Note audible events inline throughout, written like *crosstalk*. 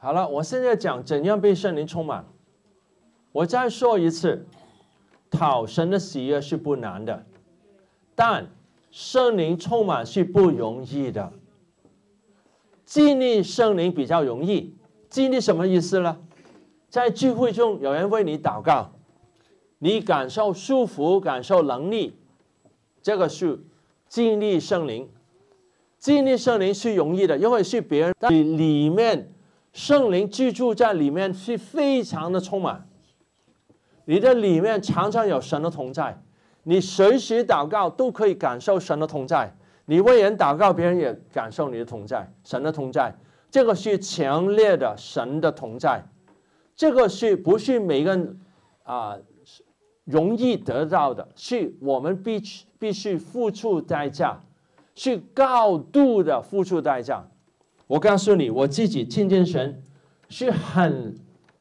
好了，我现在讲怎样被圣灵充满。我再说一次，讨神的喜悦是不难的，但圣灵充满是不容易的。经历圣灵比较容易，经历什么意思呢？在聚会中有人为你祷告，你感受舒服，感受能力，这个是经历圣灵。经历圣灵是容易的，因为是别人在里面。圣灵居住在里面是非常的充满，你的里面常常有神的同在，你随时祷告都可以感受神的同在，你为人祷告，别人也感受你的同在，神的同在，这个是强烈的神的同在，这个是不是每个人啊容易得到的？是我们必须必须付出代价，是高度的付出代价。我告诉你，我自己亲近神是很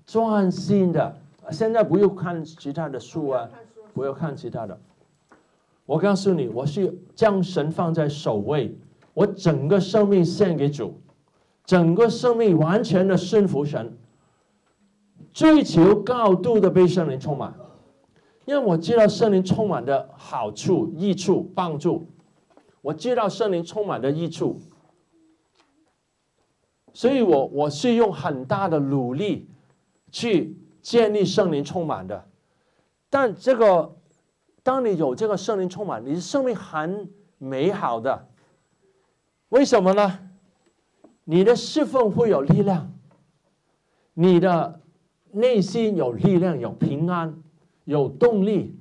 专心的。现在不用看其他的书啊，不要看其他的。我告诉你，我是将神放在首位，我整个生命献给主，整个生命完全的顺服神，追求高度的被圣灵充满。因为我知道圣灵充满的好处、益处、帮助，我知道圣灵充满的益处。所以，我我是用很大的努力去建立圣灵充满的。但这个，当你有这个圣灵充满，你的生命很美好的。为什么呢？你的侍奉会有力量，你的内心有力量，有平安，有动力。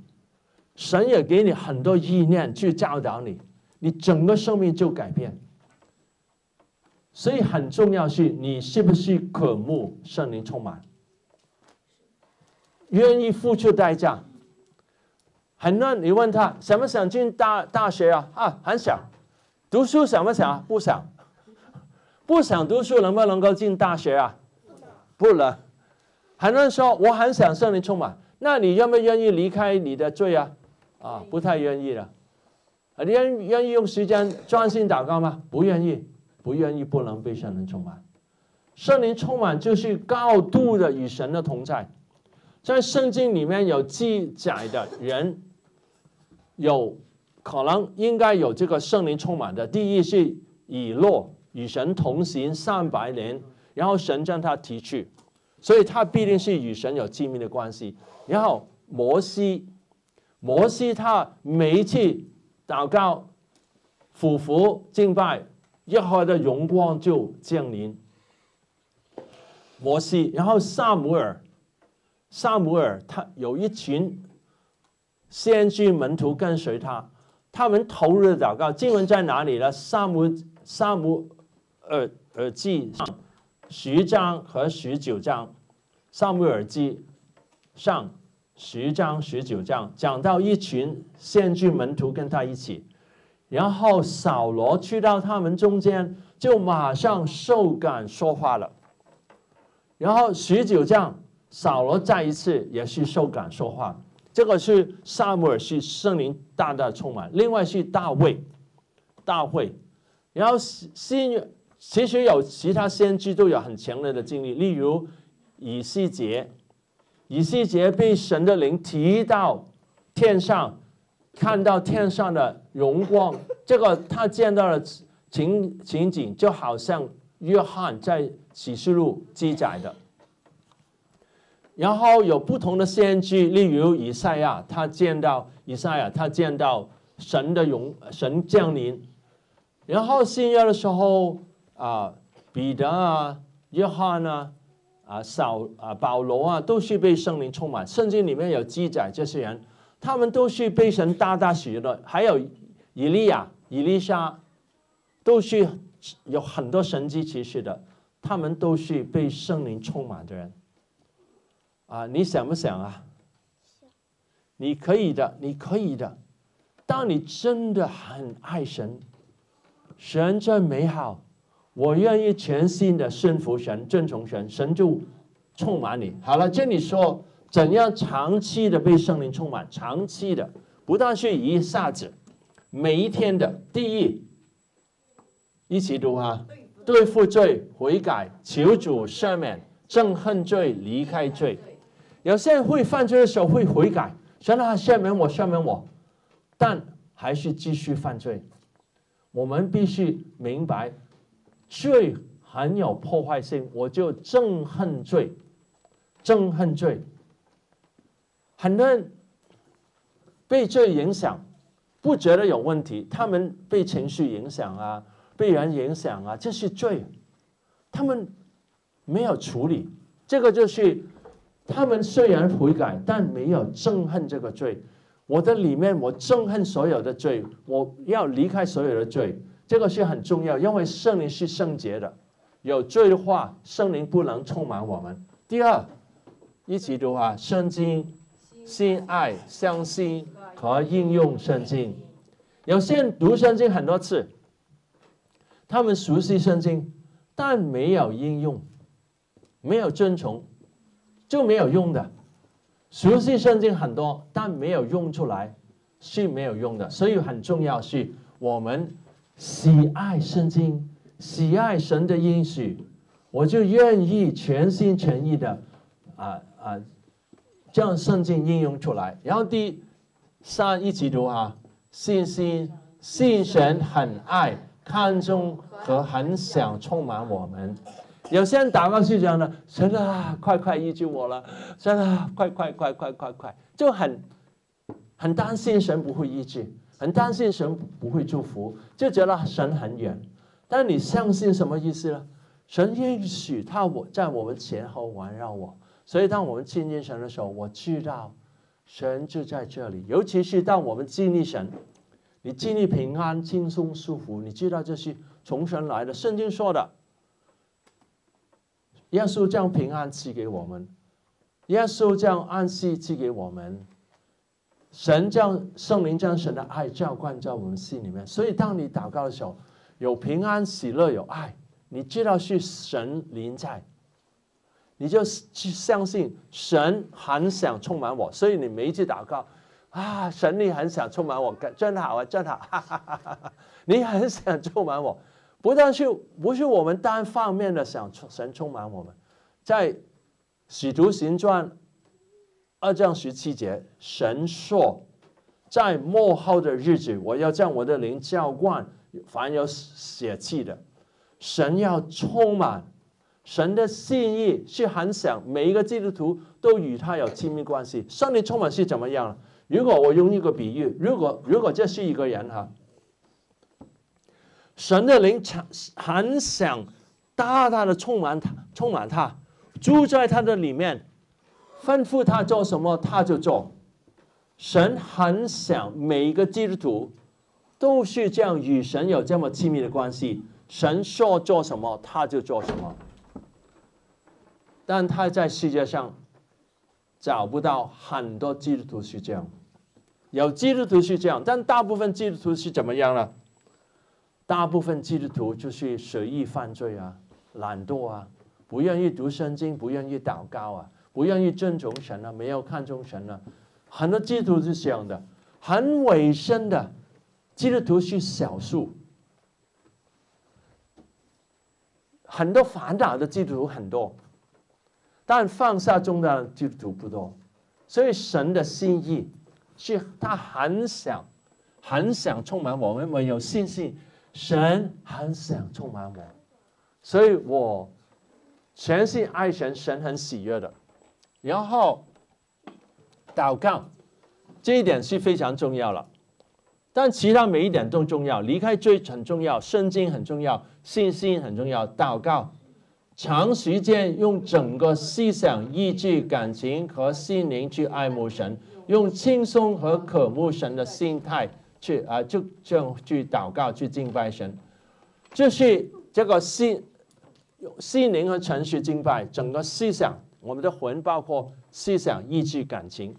神也给你很多意念去教导你，你整个生命就改变。所以很重要是，你是不是渴慕圣灵充满，愿意付出代价？很多人你问他想不想进大大学啊？啊，很想。读书想不想？不想。不想读书能不能够进大学啊？不能。很多人说我很想圣灵充满，那你愿不愿意离开你的罪啊？啊，不太愿意了。你愿愿意用时间专心祷告吗？不愿意。不愿意不能被圣灵充满，圣灵充满就是高度的与神的同在。在圣经里面有记载的人，有可能应该有这个圣灵充满的。第一是以诺与神同行三百年，然后神将他提去，所以他必定是与神有亲密的关系。然后摩西，摩西他每一次祷告、俯伏敬拜。耶和华的荣光就降临。摩西，然后萨姆尔，萨姆尔他有一群先知门徒跟随他，他们投入祷告经文在哪里呢？萨姆萨姆尔耳记上十章和十九章，萨姆尔记上十章十九章讲到一群先知门徒跟他一起。然后扫罗去到他们中间，就马上受感说话了。然后十九章，扫罗再一次也是受感说话。这个是萨姆尔是圣灵大大充满。另外是大卫，大卫。然后新其实有其他先知都有很强烈的经历，例如以西结，以西结被神的灵提到天上。看到天上的荣光，*laughs* 这个他见到的情情景，就好像约翰在启示录记载的。然后有不同的先知，例如以赛亚，他见到以赛亚，他见到神的荣神降临。然后新约的时候啊，彼得啊、约翰啊、啊扫啊保罗啊，都是被圣灵充满。圣经里面有记载这些人。他们都是被神大大喜悦的，还有以利亚、以利沙，都是有很多神迹奇事的。他们都是被圣灵充满的人。啊，你想不想啊？你可以的，你可以的。当你真的很爱神，神真美好，我愿意全心的顺服神、遵从神，神就充满你。好了，这里说。怎样长期的被圣灵充满？长期的，不但是一下子，每一天的。第一，一起读哈。对付罪悔改，求主赦免，憎恨罪，离开罪。有些人会犯罪的时候会悔改，神啊赦免我，赦免我，但还是继续犯罪。我们必须明白，罪很有破坏性，我就憎恨罪，憎恨罪。很多人被罪影响，不觉得有问题，他们被情绪影响啊。被人影响啊，这是罪，他们没有处理，这个就是他们虽然悔改，但没有憎恨这个罪。我的里面我憎恨所有的罪，我要离开所有的罪，这个是很重要，因为圣灵是圣洁的，有罪的话，圣灵不能充满我们。第二，一起读啊，圣经，心爱相信和应用圣经。有些人读圣经很多次。他们熟悉圣经，但没有应用，没有遵从，就没有用的。熟悉圣经很多，但没有用出来，是没有用的。所以很重要是，我们喜爱圣经，喜爱神的应许，我就愿意全心全意的啊啊，将圣经应用出来。然后第三一起读啊，信心，信神很爱。看重和很想充满我们，有些人祷告是这样的：神啊，快快医治我了！神啊，快快快快快快，就很很担心神不会医治，很担心神不会祝福，就觉得神很远。但你相信什么意思呢？神允许他我在我们前后环绕我，所以当我们亲近神的时候，我知道神就在这里。尤其是当我们经历神。你经历平安、轻松、舒服，你知道这是从神来的。圣经说的，耶稣将平安赐给我们，耶稣将安息赐给我们，神将圣灵将神的爱浇灌在我们心里面。所以，当你祷告的时候，有平安、喜乐、有爱，你知道是神临在，你就去相信神很想充满我。所以，你每一次祷告。啊，神你很想充满我，真好啊，真好！哈哈哈你很想充满我，不但是不是我们单方面的想充神充满我们，在使徒行传二章十七节，神说，在末后的日子，我要将我的灵浇灌凡有血气的，神要充满，神的心意是很想每一个基督徒都与他有亲密关系。圣灵充满是怎么样？如果我用一个比喻，如果如果这是一个人哈，神的灵常很想大大的充满他，充满他，住在他的里面，吩咐他做什么他就做。神很想每一个基督徒都是这样与神有这么亲密的关系，神说做什么他就做什么。但他在世界上。找不到很多基督徒是这样，有基督徒是这样，但大部分基督徒是怎么样呢？大部分基督徒就是随意犯罪啊，懒惰啊，不愿意读圣经，不愿意祷告啊，不愿意尊重神啊，没有看重神啊。很多基督徒是这样的，很委身的基督徒是少数，很多烦恼的基督徒很多。但放下重担的基督徒不多，所以神的心意是他很想、很想充满我们，我有信心，神很想充满我，所以我全心爱神，神很喜悦的。然后祷告这一点是非常重要了，但其他每一点都重要，离开罪很重要，圣经很重要，信心很重要，祷告。长时间用整个思想、意志、感情和心灵去爱慕神，用轻松和渴慕神的心态去啊，就这样去祷告、去敬拜神，就是这个心、心灵和程序敬拜。整个思想，我们的魂包括思想、意志、感情。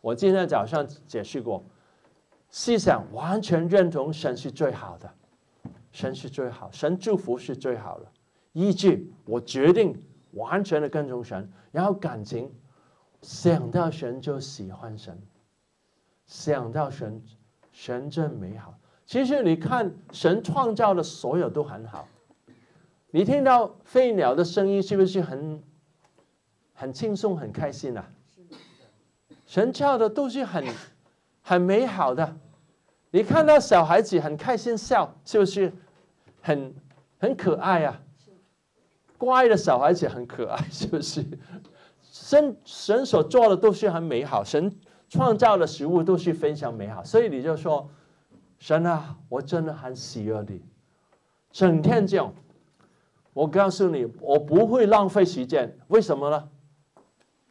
我今天早上解释过，思想完全认同神是最好的，神是最好，神祝福是最好的。依据，我决定完全的跟从神，然后感情想到神就喜欢神，想到神，神真美好。其实你看，神创造的所有都很好，你听到飞鸟的声音，是不是很很轻松、很开心啊？神造的都是很很美好的。你看到小孩子很开心笑，是不是很很可爱啊？乖的小孩子很可爱，是不是？神神所做的都是很美好，神创造的食物都是非常美好，所以你就说，神啊，我真的很喜悦你，整天这样。我告诉你，我不会浪费时间，为什么呢？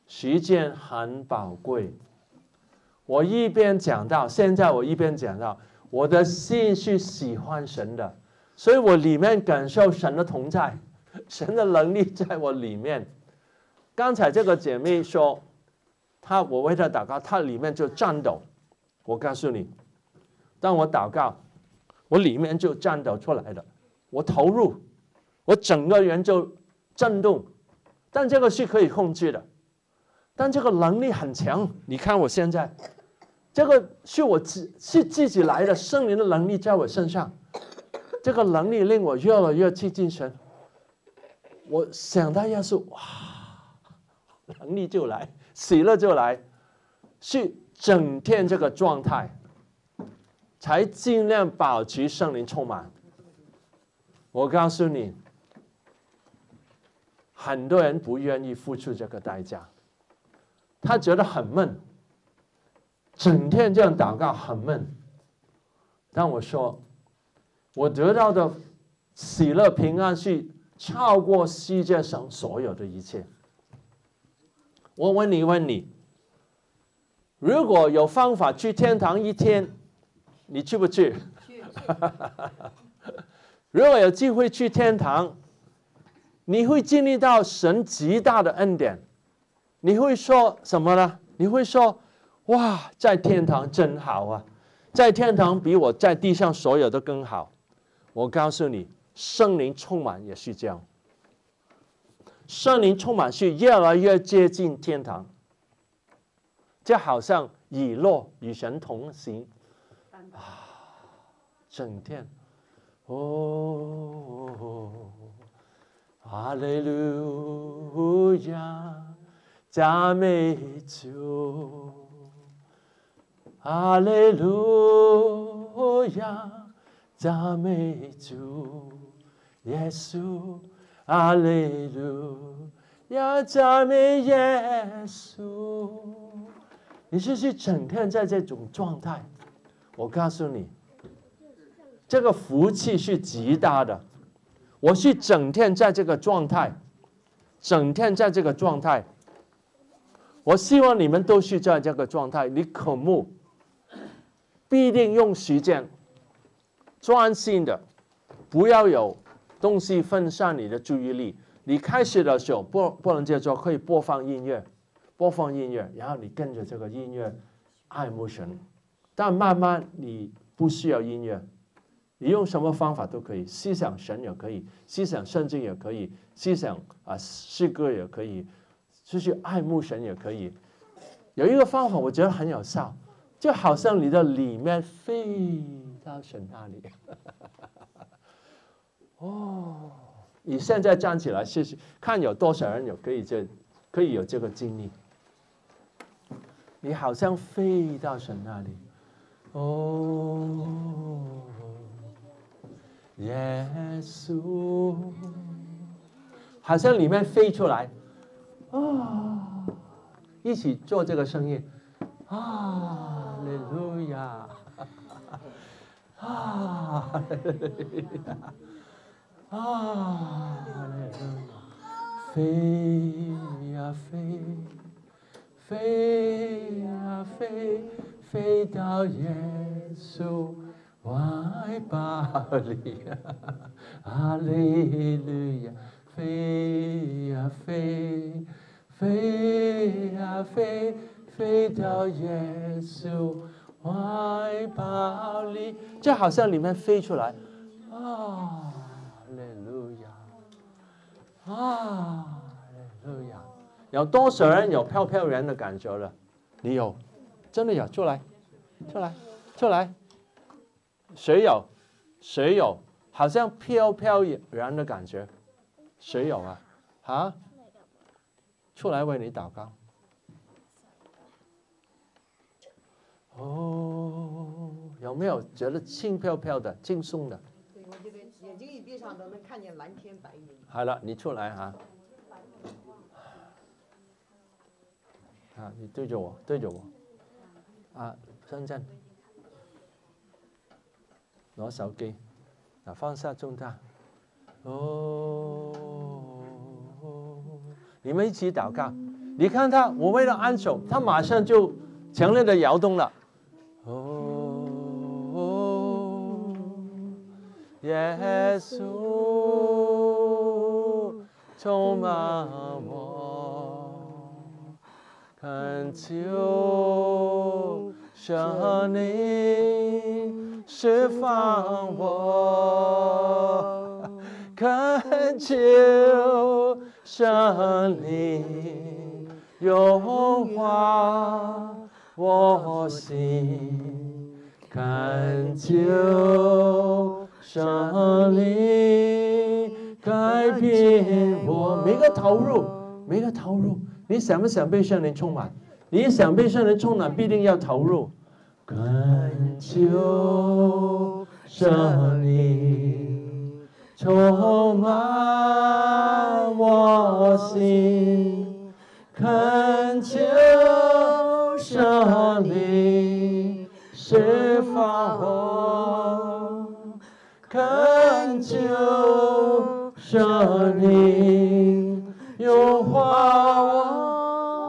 时间很宝贵。我一边讲到，现在我一边讲到，我的心是喜欢神的，所以我里面感受神的同在，神的能力在我里面。刚才这个姐妹说，她我为她祷告，她里面就颤抖。我告诉你，当我祷告，我里面就颤抖出来的。我投入，我整个人就震动。但这个是可以控制的，但这个能力很强。你看我现在，这个是我自是自己来的圣灵的能力在我身上，这个能力令我越来越接近神。我想到要是哇。*laughs* 能力就来，喜乐就来，是整天这个状态，才尽量保持圣灵充满。我告诉你，很多人不愿意付出这个代价，他觉得很闷，整天这样祷告很闷。但我说，我得到的喜乐平安是超过世界上所有的一切。我问你，问你，如果有方法去天堂一天，你去不去？去。如果有机会去天堂，你会经历到神极大的恩典，你会说什么呢？你会说：“哇，在天堂真好啊，在天堂比我在地上所有的更好。”我告诉你，圣灵充满也是这样。圣灵充满是越来越接近天堂，就好像以诺与神同行。啊，整天。哦，哈利路亚，赞美主，哈利路亚，赞美主，耶稣。阿利路要，赞美耶稣。你是是整天在这种状态，我告诉你，这个福气是极大的。我是整天在这个状态，整天在这个状态。我希望你们都是在这个状态。你渴慕，必定用时间专心的，不要有。东西分散你的注意力。你开始的时候不不能接受，可以播放音乐，播放音乐，然后你跟着这个音乐爱慕神。但慢慢你不需要音乐，你用什么方法都可以，思想神也可以，思想圣经也可以，思想啊诗歌也可以，就是爱慕神也可以。有一个方法我觉得很有效，就好像你的里面飞到神那里。哦，你现在站起来试试，看有多少人有可以这，可以有这个经历。你好像飞到神那里，哦，耶稣，好像里面飞出来，啊，一起做这个生意，啊，哈利路亚，啊，哈利路亚。啊，飞呀飞，飞呀飞，飞到耶稣怀抱里。哈利路亚，飞呀飞，飞呀飞，飞到耶稣怀抱里。就好像里面飞出来，啊。啊，路亚！有多少人有飘飘然的感觉了？你有，真的有，出来，出来，出来。谁有？谁有？好像飘飘然的感觉。谁有啊？啊？出来为你祷告。哦，有没有觉得轻飘飘的、轻松的？对，我觉得眼睛一闭上都能看见蓝天白云。好了，你出来哈。啊，你对着我，对着我。啊，深圳。拿手机，啊放下重擔。哦，你们一起祷告。你看他，我为了安手，他马上就强烈的摇动了。哦，耶稣充满我，恳求圣灵释放我，恳求圣灵融化我心，恳求圣灵改变我。每个投入，每个投入，你想不想被圣灵充满？你想被圣灵充满，必定要投入。恳求圣灵充满我心，恳求圣灵释放我，恳求圣灵融化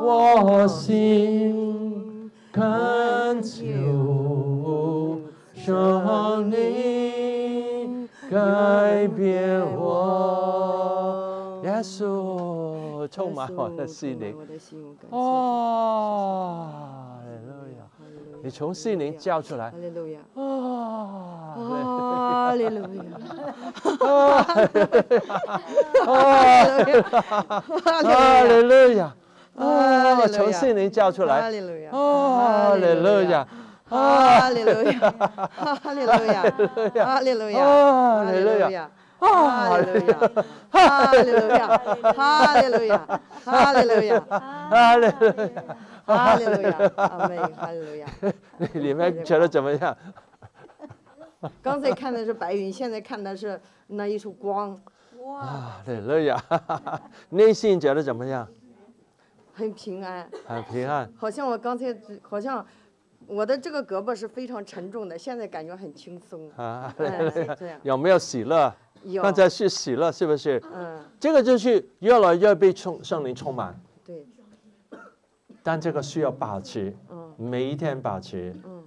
我我心，恳求圣灵改变我，耶稣充满我的心灵。我的心，哦，你从心灵叫出来。哈。利路亚，啊，哈利路亚，哈利路亚！啊，哈利路亚从心灵叫出哈来。利路亚，哈利路亚！哈利路亚，哈利路亚，哈利路亚，哈利路亚！哈利路亚，哈利路亚，哈利路亚，哈利路亚，哈利路亚！哈利路亚，阿妹，哈利路亚。你你们觉得怎么样？*laughs* 刚才看的是白云，现在看的是那一束光，哇，哈利路亚！*laughs* 内心觉得怎么样？很平安。很平安。好像我刚才好像我的这个胳膊是非常沉重的，现在感觉很轻松。啊，哎，这样有没有喜乐？有，刚才是喜乐，是不是？嗯，这个就是越来越被充圣灵充满，对，但这个需要保持，嗯每一天保持。嗯，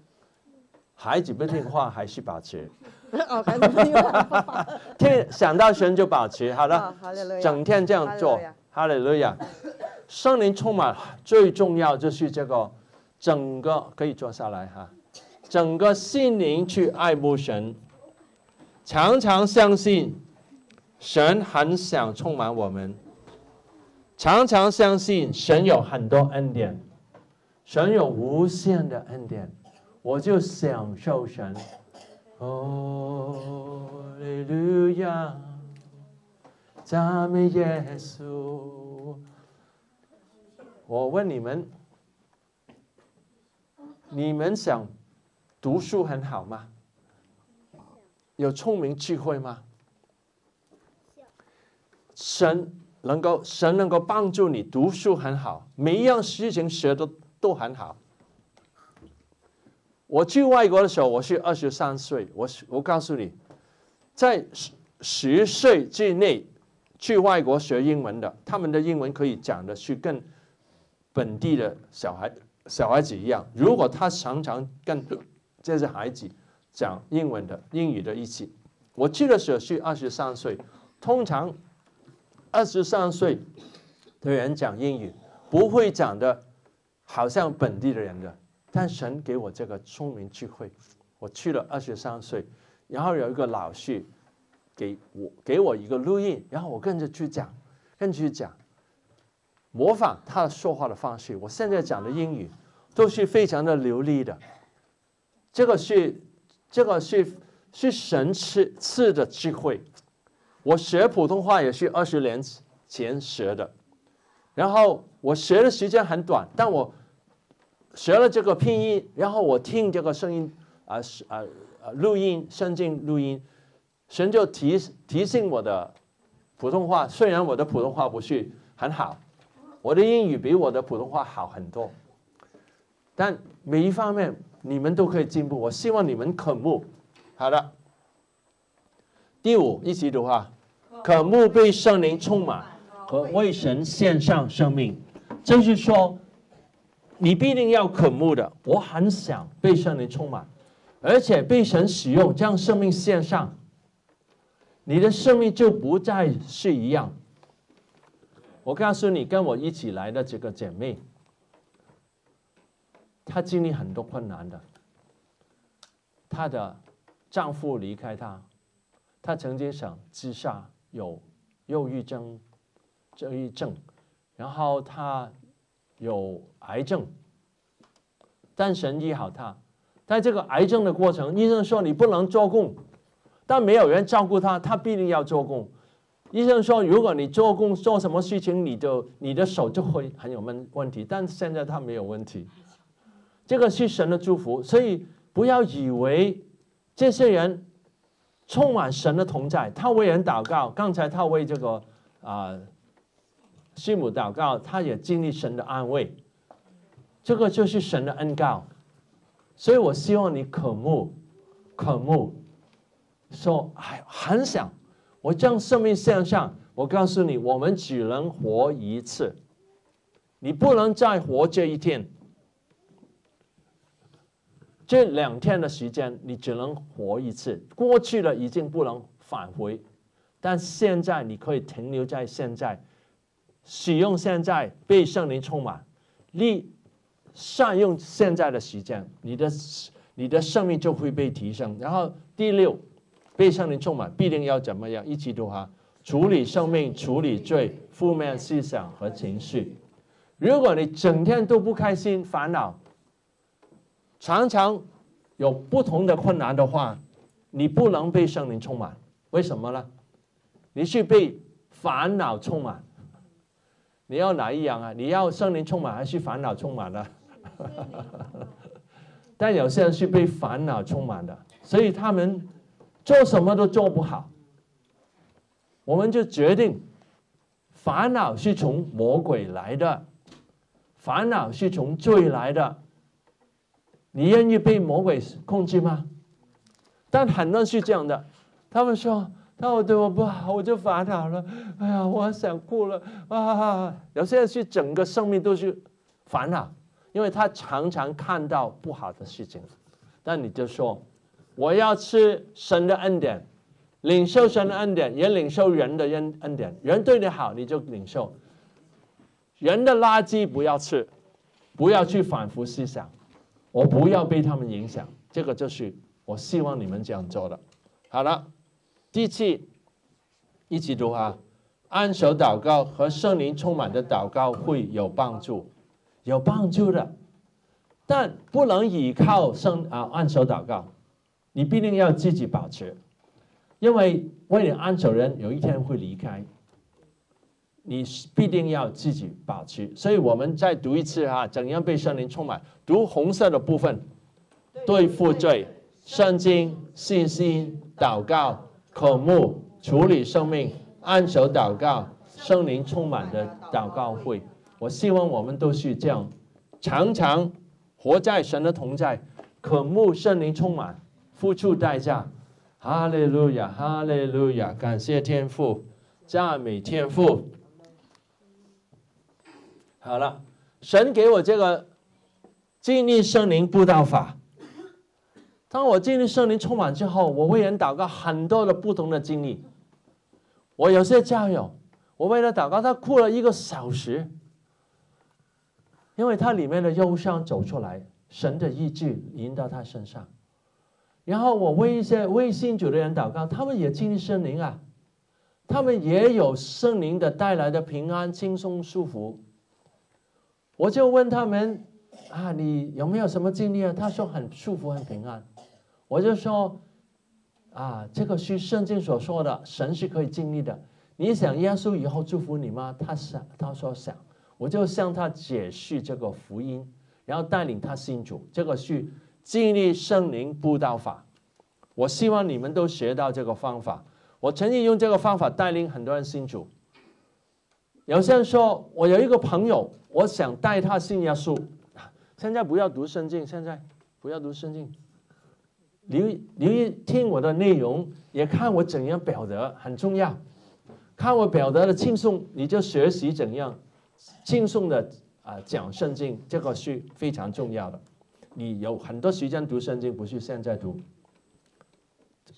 孩子不听话还是保持。*laughs* 听想到神就保持。好了整天这样做哈利路亚，哈利路亚。圣灵充满最重要就是这个整个可以坐下来哈，整个心灵去爱慕神，常常相信神很想充满我们，常常相信神有很多恩典，神有无限的恩典，我就享受神。哦，利路亚，赞美耶稣。我问你们，你们想读书很好吗？有聪明智慧吗？神能够神能够帮助你读书很好，每一样事情学的都很好。我去外国的时候，我是二十三岁，我我告诉你，在十十岁之内去外国学英文的，他们的英文可以讲的是跟本地的小孩小孩子一样。如果他常常跟这些孩子讲英文的英语的一起，我去的时候是二十三岁，通常二十三岁的人讲英语不会讲的，好像本地的人的。但神给我这个聪明智慧，我去了二十三岁，然后有一个老师给我给我一个录音，然后我跟着去讲，跟着去讲，模仿他说话的方式。我现在讲的英语都是非常的流利的，这个是这个是是神赐赐的智慧，我学普通话也是二十年前学的，然后我学的时间很短，但我学了这个拼音，然后我听这个声音啊是啊啊录音，圣经录音，神就提提醒我的普通话，虽然我的普通话不是很好，我的英语比我的普通话好很多，但每一方面你们都可以进步，我希望你们渴慕。好的，第五一起读哈，渴慕被圣灵充满和为神献上生命，就是说，你必定要渴慕的。我很想被圣灵充满，而且被神使用，将生命献上，你的生命就不再是一样。我告诉你，跟我一起来的这个姐妹，她经历很多困难的，她的。丈夫离开她，他曾经想自杀，有忧郁症、忧郁症，然后他有癌症，但神医好他。在这个癌症的过程，医生说你不能做工，但没有人照顾他，他必定要做工。医生说，如果你做工做什么事情，你就你的手就会很有问问题。但现在他没有问题，这个是神的祝福，所以不要以为。这些人充满神的同在，他为人祷告。刚才他为这个啊师母祷告，他也经历神的安慰。这个就是神的恩告。所以我希望你渴慕、渴慕，说哎，很想我将生命献上。我告诉你，我们只能活一次，你不能再活这一天。这两天的时间，你只能活一次。过去了已经不能返回，但现在你可以停留在现在，使用现在被圣灵充满，利善用现在的时间，你的你的生命就会被提升。然后第六，被圣灵充满必定要怎么样？一起读哈，处理生命，处理罪、负面思想和情绪。如果你整天都不开心、烦恼。常常有不同的困难的话，你不能被圣灵充满。为什么呢？你是被烦恼充满。你要哪一样啊？你要圣灵充满还是烦恼充满呢？*laughs* 但有些人是被烦恼充满的，所以他们做什么都做不好。我们就决定，烦恼是从魔鬼来的，烦恼是从罪来的。你愿意被魔鬼控制吗？但很多人是这样的，他们说：“那我对我不好，我就烦恼了。哎呀，我想哭了啊！”有些人是整个生命都是烦恼，因为他常常看到不好的事情。但你就说：“我要吃神的恩典，领受神的恩典，也领受人的恩恩典。人对你好，你就领受；人的垃圾不要吃，不要去反复思想。”我不要被他们影响，这个就是我希望你们这样做的。好了，第七，一起读啊，按手祷告和圣灵充满的祷告会有帮助，有帮助的，但不能依靠圣啊按手祷告，你必定要自己保持，因为为了按手人有一天会离开。你必定要自己保持，所以我们再读一次哈，怎样被圣灵充满？读红色的部分，对付罪、圣经、信心、祷告、口目、处理生命、按手祷告、圣灵充满的祷告会。我希望我们都是这样，常常活在神的同在，渴慕圣灵充满，付出代价。哈利路亚，哈利路亚，感谢天父，赞美天父。好了，神给我这个经历圣灵布道法。当我经历圣灵充满之后，我为人祷告很多的不同的经历。我有些教友，我为了祷告，他哭了一个小时，因为他里面的忧伤走出来，神的意志临到他身上。然后我为一些未信主的人祷告，他们也经历圣灵啊，他们也有圣灵的带来的平安、轻松、舒服。我就问他们啊，你有没有什么经历啊？他说很舒服，很平安。我就说，啊，这个是圣经所说的，神是可以经历的。你想耶稣以后祝福你吗？他想，他说想，我就向他解释这个福音，然后带领他信主。这个是经历圣灵布道法。我希望你们都学到这个方法。我曾经用这个方法带领很多人信主。有些人说我有一个朋友，我想带他信耶稣。现在不要读圣经，现在不要读圣经。留留意听我的内容，也看我怎样表达，很重要。看我表达的轻松，你就学习怎样轻松的啊讲圣经，这个是非常重要的。你有很多时间读圣经，不是现在读。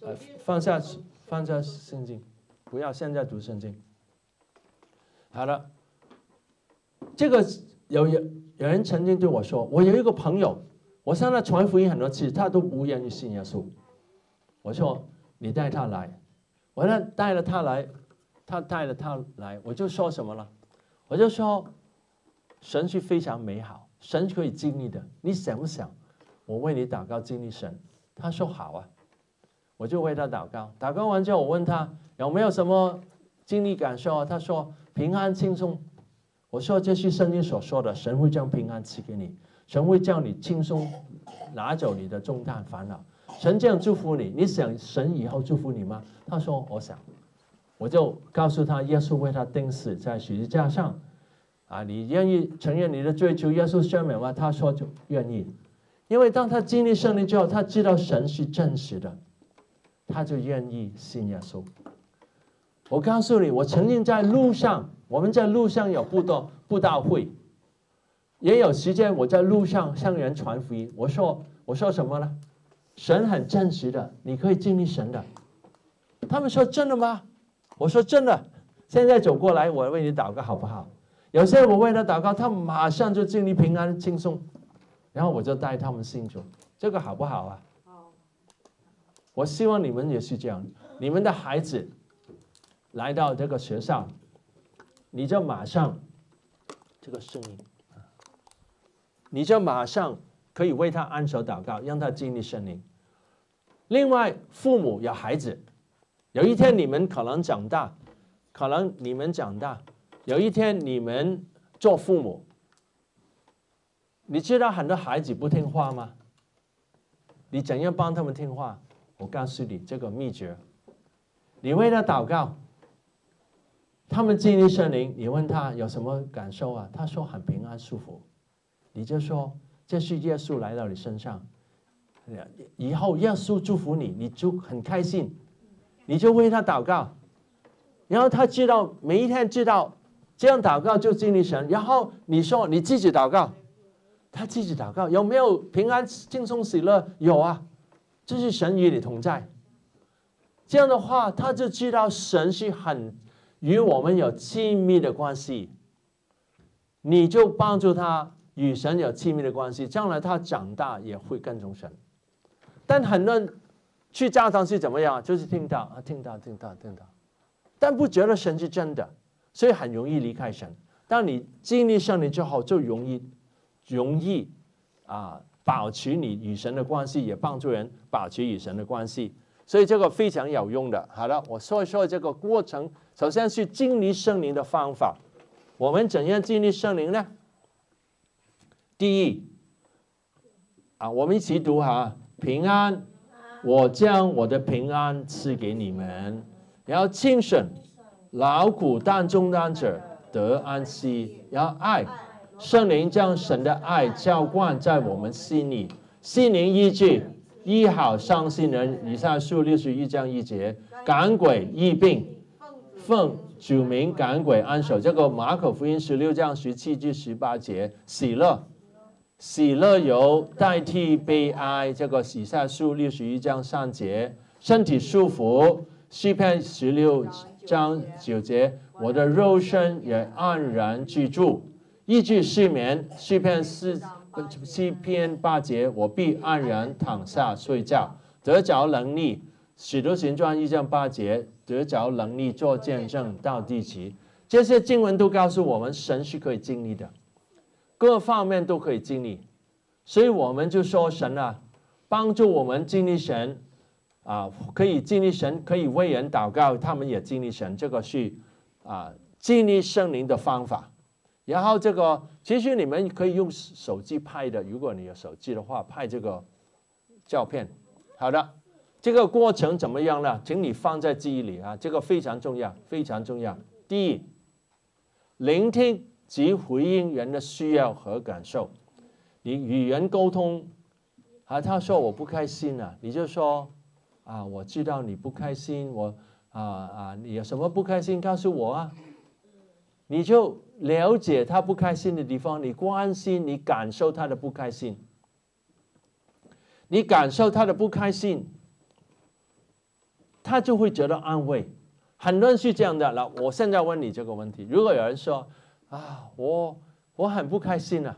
呃，放下放下圣经，不要现在读圣经。好了，这个有有有人曾经对我说，我有一个朋友，我向他传福音很多次，他都不愿意信耶稣。我说你带他来，我呢带了他来，他带了他来，我就说什么了？我就说神是非常美好，神可以经历的。你想不想我为你祷告经历神？他说好啊，我就为他祷告。祷告完之后，我问他有没有什么经历感受啊？他说。平安轻松，我说这是圣经所说的，神会将平安赐给你，神会叫你轻松拿走你的重担烦恼，神这样祝福你，你想神以后祝福你吗？他说我想，我就告诉他，耶稣为他钉死在十字架上，啊，你愿意承认你的追求，耶稣赦免吗？他说就愿意，因为当他经历胜利之后，他知道神是真实的，他就愿意信耶稣。我告诉你，我曾经在路上，我们在路上有布道布道会，也有时间我在路上向人传福音。我说我说什么呢？神很真实的，你可以经历神的。他们说真的吗？我说真的。现在走过来，我为你祷告好不好？有些人我为他祷告，他马上就经历平安轻松，然后我就带他们信主，这个好不好啊？好。我希望你们也是这样，你们的孩子。来到这个学校，你就马上这个声音，你就马上可以为他安守祷告，让他经历圣灵。另外，父母有孩子，有一天你们可能长大，可能你们长大，有一天你们做父母，你知道很多孩子不听话吗？你怎样帮他们听话？我告诉你这个秘诀，你为他祷告。他们经历圣灵，你问他有什么感受啊？他说很平安舒服。你就说这是耶稣来到你身上，以后耶稣祝福你，你就很开心，你就为他祷告。然后他知道每一天知道这样祷告就经历神。然后你说你自己祷告，他自己祷告有没有平安轻松喜乐？有啊，这是神与你同在。这样的话，他就知道神是很。与我们有亲密的关系，你就帮助他与神有亲密的关系，将来他长大也会跟从神。但很多人去教堂是怎么样？就是听到啊，听到，听到，听到，但不觉得神是真的，所以很容易离开神。当你经历圣灵之后，就容易容易啊，保持你与神的关系，也帮助人保持与神的关系。所以这个非常有用的。好了，我说一说这个过程。首先是经历圣灵的方法，我们怎样经历圣灵呢？第一，啊，我们一起读哈，平安，我将我的平安赐给你们，然后轻省，劳苦担重担者得安息，然后爱，圣灵将神的爱浇灌在我们心里，心灵依据，医好伤心人。以下数六十一章一节，赶鬼疫病。奉主名赶鬼安守，这个马可福音十六章十七至十八节，喜乐，喜乐由代替悲哀。这个以下书六十一章三节，身体舒服。诗篇十六章九节，我的肉身也安然居住。一句失眠。诗篇四七篇八节，我必安然躺下睡觉，得着能力。使徒行传一章八节。得着能力做见证到地极，这些经文都告诉我们，神是可以经历的，各方面都可以经历，所以我们就说神啊，帮助我们经历神啊，可以经历神，可以为人祷告，他们也经历神，这个是啊经历圣灵的方法。然后这个其实你们可以用手机拍的，如果你有手机的话，拍这个照片。好的，这个过程怎么样呢？请你放在记忆里啊，这个非常重要，非常重要。第一，聆听及回应人的需要和感受。你与人沟通，啊，他说我不开心了，你就说啊，我知道你不开心，我啊啊，你有什么不开心，告诉我啊。你就了解他不开心的地方，你关心，你感受他的不开心，你感受他的不开心，他就会觉得安慰。很多人是这样的。那我现在问你这个问题：如果有人说啊，我我很不开心啊，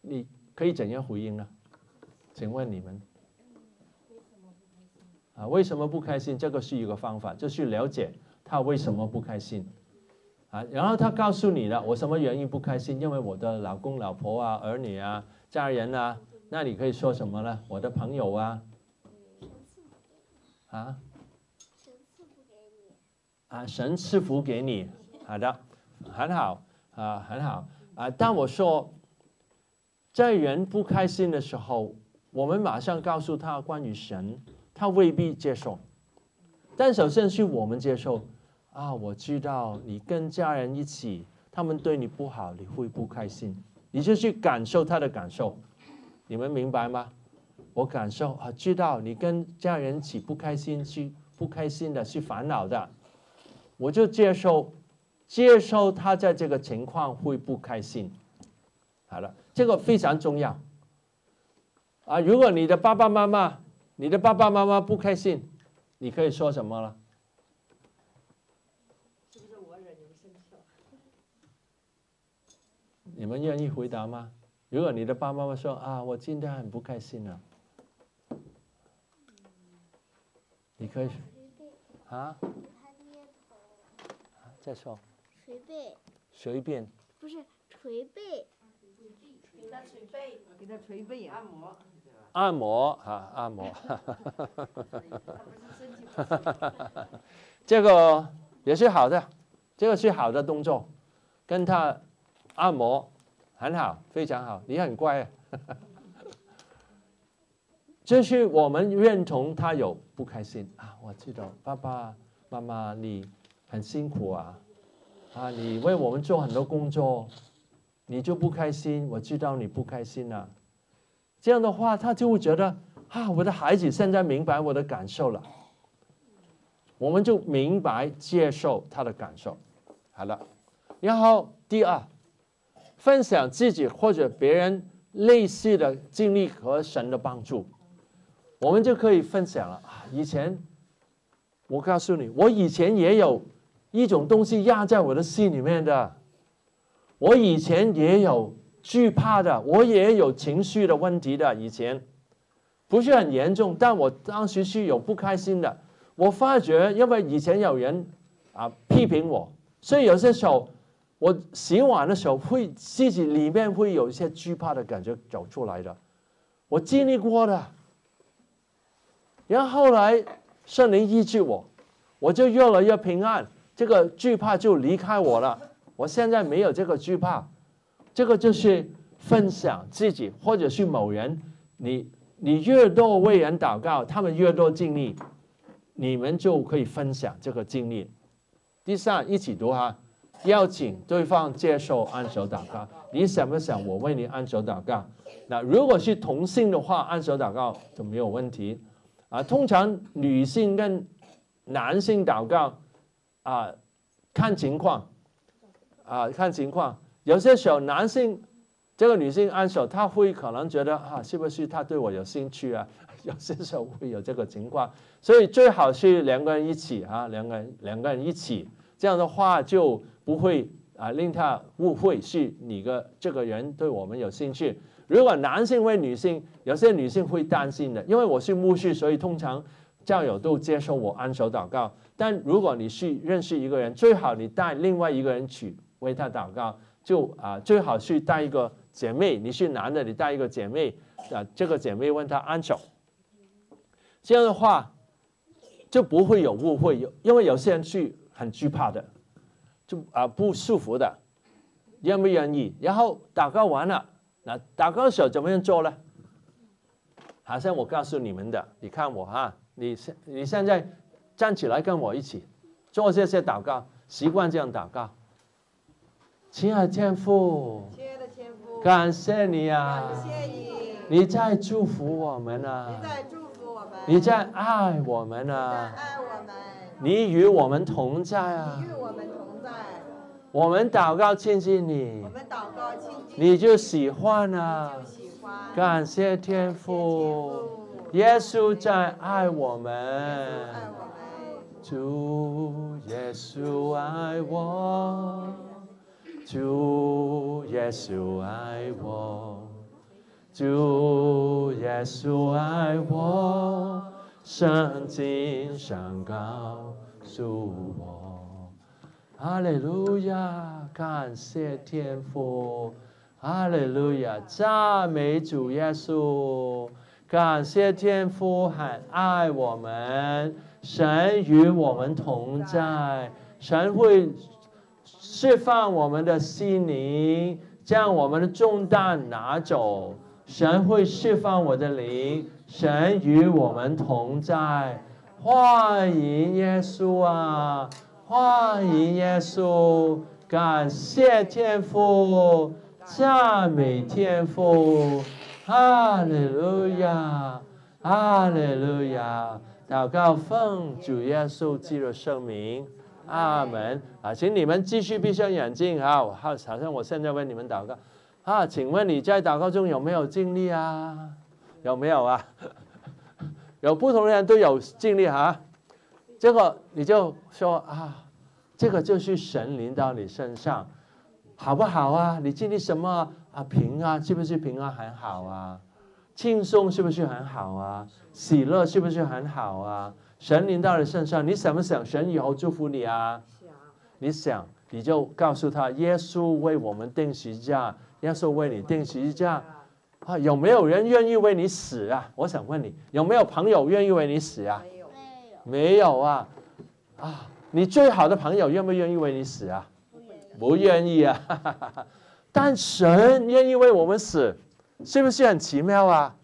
你可以怎样回应呢？请问你们啊，为什么不开心？这个是一个方法，就是了解他为什么不开心。啊，然后他告诉你了，我什么原因不开心？因为我的老公、老婆啊、儿女啊、家人啊，那你可以说什么呢？我的朋友啊，啊，神赐福给你，啊，神赐福给你，好的，很好，啊，很好，啊，当我说在人不开心的时候，我们马上告诉他关于神，他未必接受，但首先是我们接受。啊，我知道你跟家人一起，他们对你不好，你会不开心。你就去感受他的感受，你们明白吗？我感受啊，知道你跟家人一起不开心，是不开心的，是烦恼的。我就接受，接受他在这个情况会不开心。好了，这个非常重要。啊，如果你的爸爸妈妈，你的爸爸妈妈不开心，你可以说什么了？你们愿意回答吗？如果你的爸爸妈妈说啊，我今天很不开心啊，你可以啊？再说。捶背。随便。不是捶背。给他捶背，给他捶背按摩。按摩啊，按摩。*laughs* 这个也是好的，这个是好的动作，跟他。按摩很好，非常好，你很乖。啊 *laughs* 这是我们认同他有不开心啊，我知道爸爸妈妈你很辛苦啊，啊，你为我们做很多工作，你就不开心，我知道你不开心了。这样的话，他就会觉得啊，我的孩子现在明白我的感受了，我们就明白接受他的感受。好了，然后第二。分享自己或者别人类似的经历和神的帮助，我们就可以分享了！以前我告诉你，我以前也有一种东西压在我的心里面的，我以前也有惧怕的，我也有情绪的问题的。以前不是很严重，但我当时是有不开心的。我发觉，因为以前有人啊批评我，所以有些时候。我洗碗的时候会自己里面会有一些惧怕的感觉走出来的，我经历过的。然后后来圣灵医治我，我就越来越平安，这个惧怕就离开我了。我现在没有这个惧怕，这个就是分享自己或者是某人，你你越多为人祷告，他们越多经历，你们就可以分享这个经历。第三，一起读哈。邀请对方接受按手祷告，你想不想我为你按手祷告？那如果是同性的话，按手祷告就没有问题。啊，通常女性跟男性祷告，啊，看情况，啊，看情况。有些时候男性这个女性按手，他会可能觉得啊，是不是他对我有兴趣啊？*laughs* 有些时候会有这个情况，所以最好是两个人一起啊，两个人两个人一起，这样的话就。不会啊，令他误会是你个这个人对我们有兴趣。如果男性为女性，有些女性会担心的，因为我是牧师，所以通常教友都接受我安手祷告。但如果你是认识一个人，最好你带另外一个人去为他祷告，就啊最好去带一个姐妹。你是男的，你带一个姐妹啊，这个姐妹问他安手。这样的话，就不会有误会，有因为有些人去很惧怕的，就啊、不舒服的，愿不愿意？然后祷告完了，那祷告的时候怎么样做呢？好像我告诉你们的，你看我哈，你现你现在站起来跟我一起做这些祷告，习惯这样祷告。亲爱的天父，亲爱的天父，感谢你啊！感谢你，你在祝福我们你啊！在祝福我们，你在爱我们在啊！爱我们，你与我们同在啊。你！与我们同在，我们祷告亲近你。我，们祷告亲近你。就喜欢啊！喜欢，感谢天父，耶稣在爱我们。爱，我们，主耶稣爱我，主耶稣爱我，主耶稣爱我，圣经上告诉我，哈利路亚，感谢天父，哈利路亚，赞美主耶稣，感谢天父很爱我们，神与我们同在，神会释放我们的心灵，将我们的重担拿走。神会释放我的灵，神与我们同在。欢迎耶稣啊！欢迎耶稣！感谢天父，赞美天父，哈利路亚，哈利路亚！祷告奉主耶稣基督圣名，阿门。啊，请你们继续闭上眼睛啊！好，好像我现在为你们祷告。啊，请问你在祷告中有没有经历啊？有没有啊？*laughs* 有不同的人都有经历啊。这个你就说啊，这个就是神临到你身上，好不好啊？你经历什么啊？平安是不是平安很好啊？轻松是不是很好啊？喜乐是不是很好啊？神临到你身上，你想不想神以后祝福你啊？你想，你就告诉他，耶稣为我们定十字架，耶稣为你定十字架啊！有没有人愿意为你死啊？我想问你，有没有朋友愿意为你死啊？没有，没有，啊，啊，你最好的朋友愿不愿意为你死啊？不愿意啊，*laughs* 但神愿意为我们死，是不是很奇妙啊？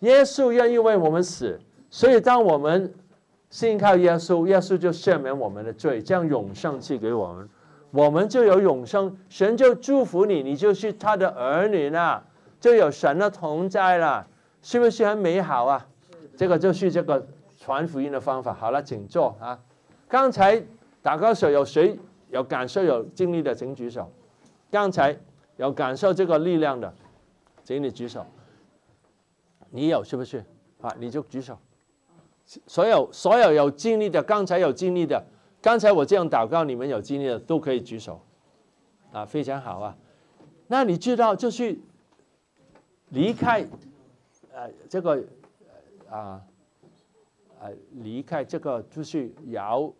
耶稣愿意为我们死，所以当我们信靠耶稣，耶稣就赦免我们的罪，将永生赐给我们，我们就有永生，神就祝福你，你就是他的儿女了，就有神的同在了，是不是很美好啊？这个就是这个传福音的方法。好了，请坐啊。刚才祷告手有谁有感受、有经历的，请举手。刚才有感受这个力量的，请你举手。你有是不是？啊，你就举手。所有所有有经历的，刚才有经历的，刚才我这样祷告，你们有经历的都可以举手。啊，非常好啊。那你知道就是离开，呃，这个啊。呃，离开这个就是遥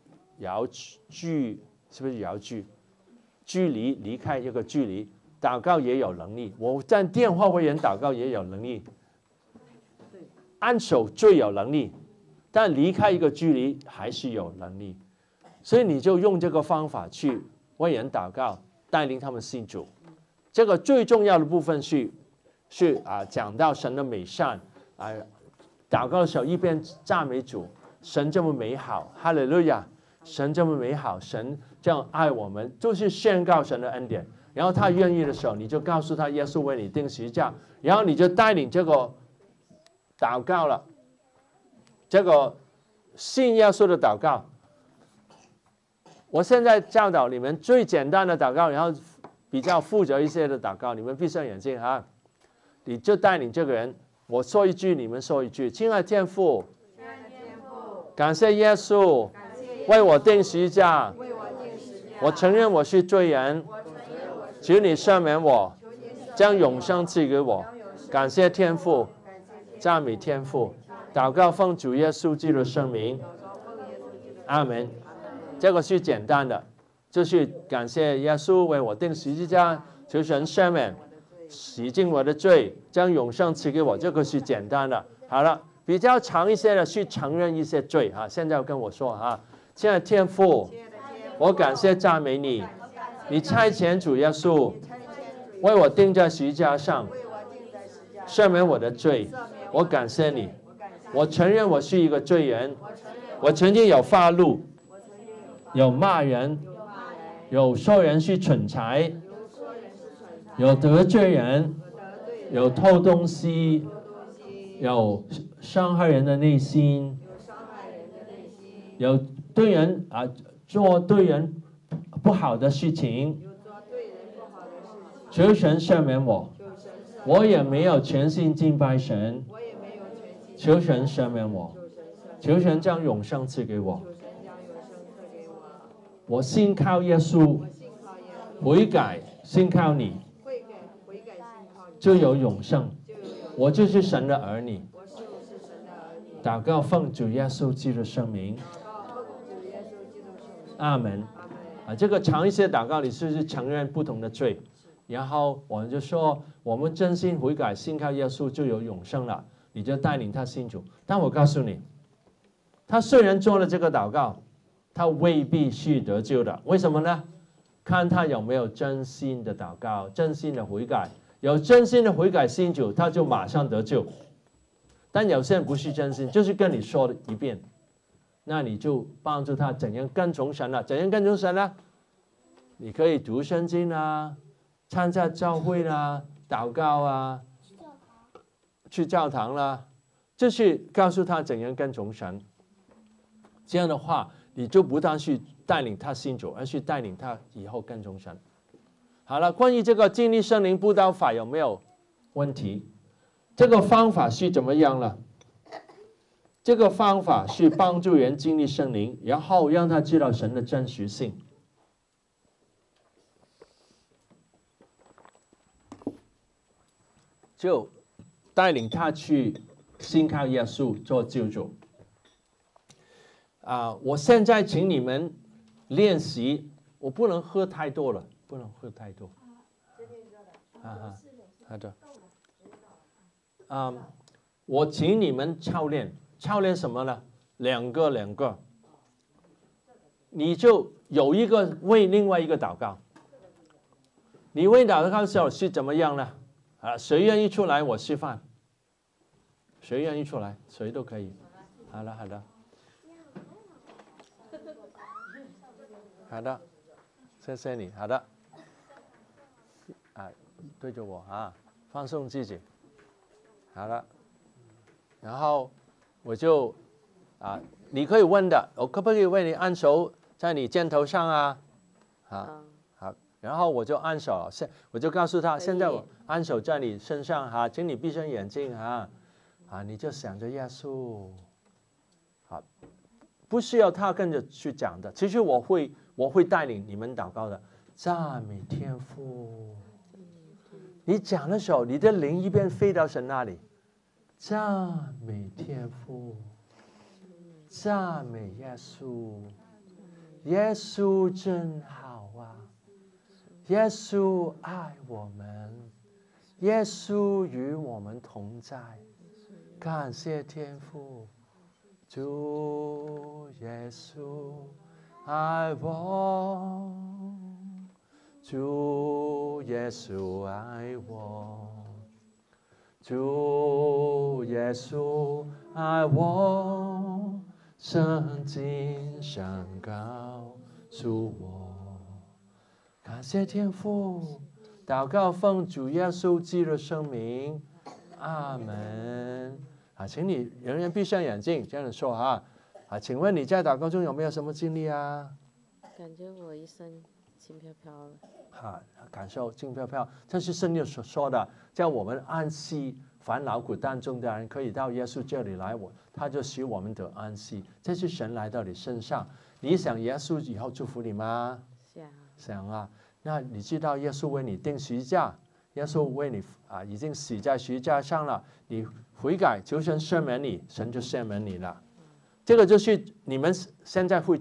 遥距，是不是遥距？距离离开这个距离，祷告也有能力。我在电话会员祷告也有能力，按手最有能力，但离开一个距离还是有能力。所以你就用这个方法去为人祷告，带领他们信主。这个最重要的部分是是啊，讲到神的美善啊。祷告的时候一边赞美主，神这么美好，哈利路亚！神这么美好，神这样爱我们，就是宣告神的恩典。然后他愿意的时候，你就告诉他耶稣为你定十字架，然后你就带领这个祷告了，这个信耶稣的祷告。我现在教导你们最简单的祷告，然后比较负责一些的祷告，你们闭上眼睛啊，你就带领这个人。我说一句，你们说一句。亲爱的天父，感谢耶稣为我定十字架，为我定十架，我承认我是罪人，求你赦免我，将永生赐给我。感谢天父，赞美天父，祷告奉主耶稣基督的圣名，阿门。这个是简单的，就是感谢耶稣为我定十字架，求神赦免。洗净我的罪，将永生赐给我，这个是简单的。好了，比较长一些的去承认一些罪哈。现在跟我说哈，亲爱天父，我感谢赞美你，你差遣主耶稣为我钉在十字架上，赦免我的罪，我感谢你，我承认我是一个罪人，我曾经有发怒，有骂人，有说人是蠢材，有得罪人，有偷东西。有伤害人的内心，有对人啊做对人不好的事情，求神赦免我，我也没有全心敬拜神，求神赦免我，求神将永生赐给我，我信靠耶稣，悔改信靠你，就有永生。我就是神的儿女，祷告奉主耶稣基督的圣名，阿门。啊，这个长一些祷告，你是不是承认不同的罪？然后我们就说，我们真心悔改，信靠耶稣就有永生了。你就带领他信主。但我告诉你，他虽然做了这个祷告，他未必是得救的。为什么呢？看他有没有真心的祷告，真心的悔改。有真心的悔改信主，他就马上得救。但有些人不是真心，就是跟你说了一遍，那你就帮助他怎样跟从神了？怎样跟从神呢？你可以读圣经啊，参加教会啦，祷告啊，去教堂啦，就是告诉他怎样跟从神。这样的话，你就不但去带领他信主，而是带领他以后跟从神。好了，关于这个经历圣灵布道法有没有问题？这个方法是怎么样了？这个方法是帮助人经历圣灵，然后让他知道神的真实性，就带领他去信靠耶稣做救主。啊，我现在请你们练习，我不能喝太多了。不能喝太多。啊哈，好的。啊，我请你们操练，操练什么呢？两个两个。你就有一个为另外一个祷告。你为祷告的时候是怎么样呢？啊，谁愿意出来？我示范。谁愿意出来？谁都可以。好的，好的。好的，谢谢你。好的。啊，对着我啊，放松自己，好了，然后我就啊，你可以问的，我可不可以为你按手在你肩头上啊？啊，好，然后我就按手，现我就告诉他，现在我按手在你身上哈，请你闭上眼睛啊，啊，你就想着耶稣，好，不需要他跟着去讲的，其实我会我会带领你们祷告的，赞美天父。你讲的时候，你的灵一边飞到神那里，赞美天父，赞美耶稣，耶稣真好啊！耶稣爱我们，耶稣与我们同在，感谢天父，主耶稣爱我。主耶稣爱我，主耶稣爱我，圣经上告诉我，感谢天父，祷告奉主耶稣基督的圣名，阿门。啊，请你仍然闭上眼睛，这样说哈。啊，请问你在祷告中有没有什么经历啊？感觉我一生。轻飘飘的，啊，感受轻飘飘，这是圣经所说的，叫我们安息烦恼苦当中的人可以到耶稣这里来，我他就使我们得安息。这是神来到你身上，你想耶稣以后祝福你吗？想，想啊。那你知道耶稣为你钉十字架，耶稣为你啊已经死在十字架上了，你悔改求神赦免你，神就赦免你了。这个就是你们现在会。